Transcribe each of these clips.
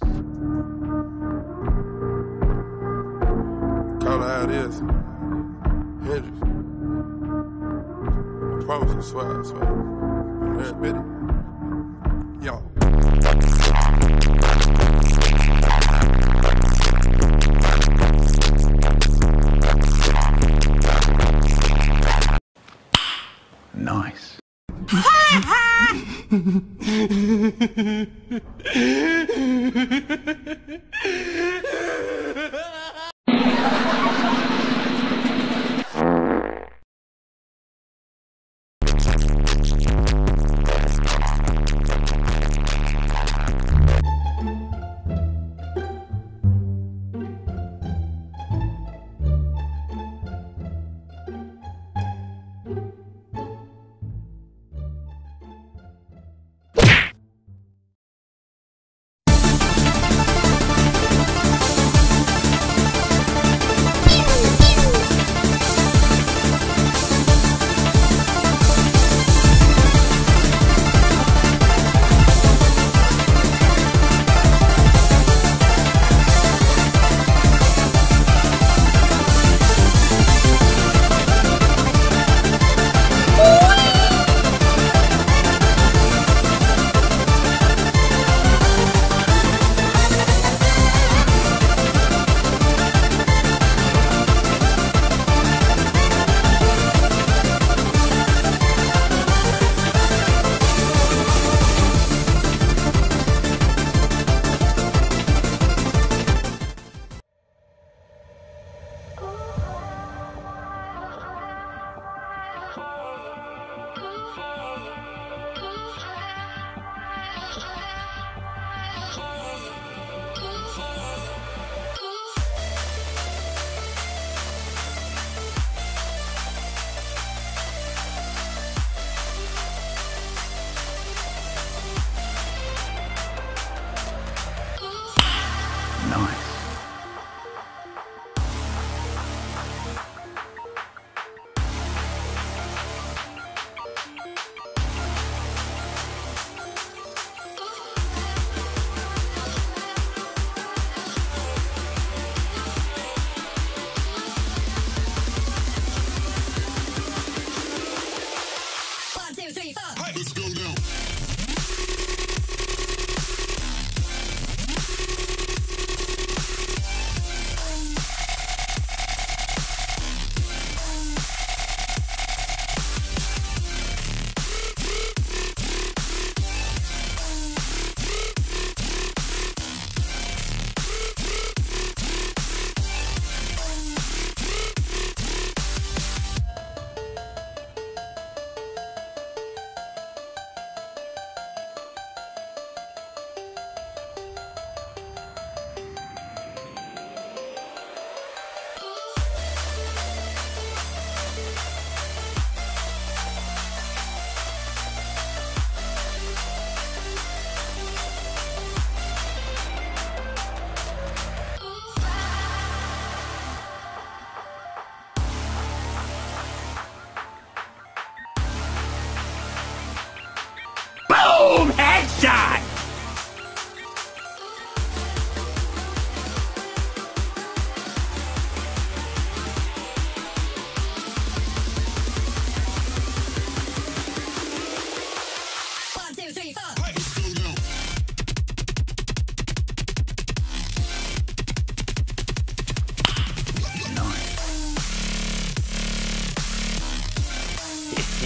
Call it how it is. Hendrix. I promise, I swear, I swear. You heard Biddy? Yo. Nice. One, two, three, four. Let's go now. Boom! Headshot! One, two, three, four. Let's go now.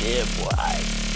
Yeah, boy.